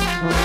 Bye.